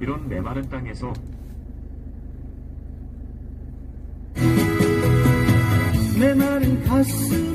이런 메마른 땅에서 메마른 가슴.